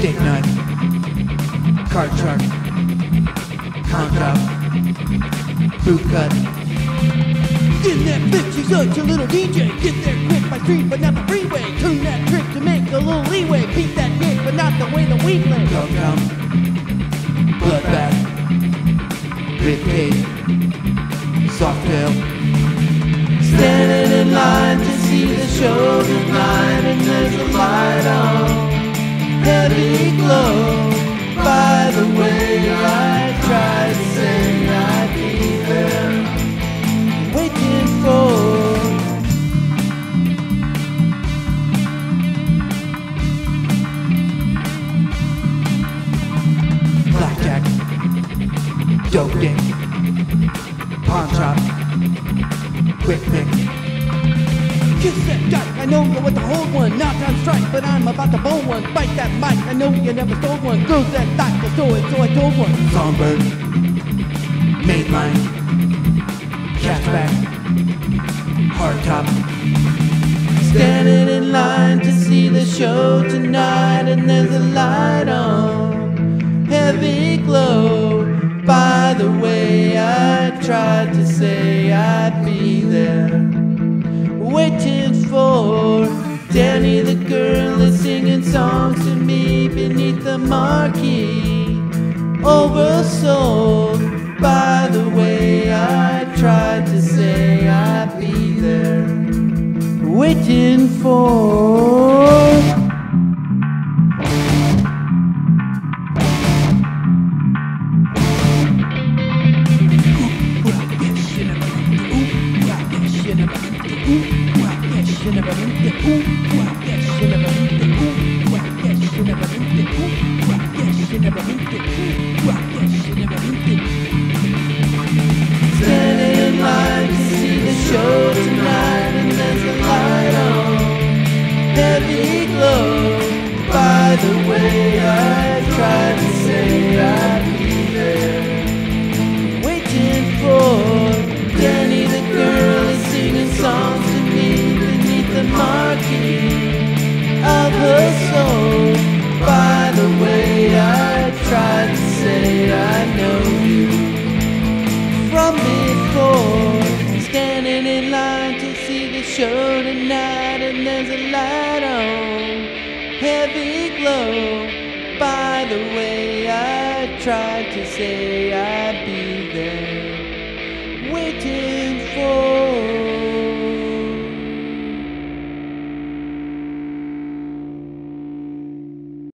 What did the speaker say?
date night, card truck, conk up, boot cut. In that bitch, you such a little DJ. Get there quick by street, but not the freeway. Turn that trick to make a little leeway. Beat that gig, but not the way the weed lay. Go come, bloodbath, ribcage, soft tail. Standing in line to see the show tonight and Dope dick. Pawn shop. Quick pick. Kiss that guy, I know you're with the hold one. Knock on strike, but I'm about to bowl one. Bite that mic, I know you never stole one. Girls that like to stole it, so I told one. Songbird. Maidline. Cashback. Hardtop. Standing in line to see the show tonight, and there's a light on. To say I'd be there. Waiting for Danny, the girl is singing songs to me beneath the marquee. Oversold. By the way, I tried to say I'd be there waiting for. By the way, I tried to say I'd say I know you from before. Standing in line to see the show tonight, and there's a light on. Heavy glow. By the way, I tried to say I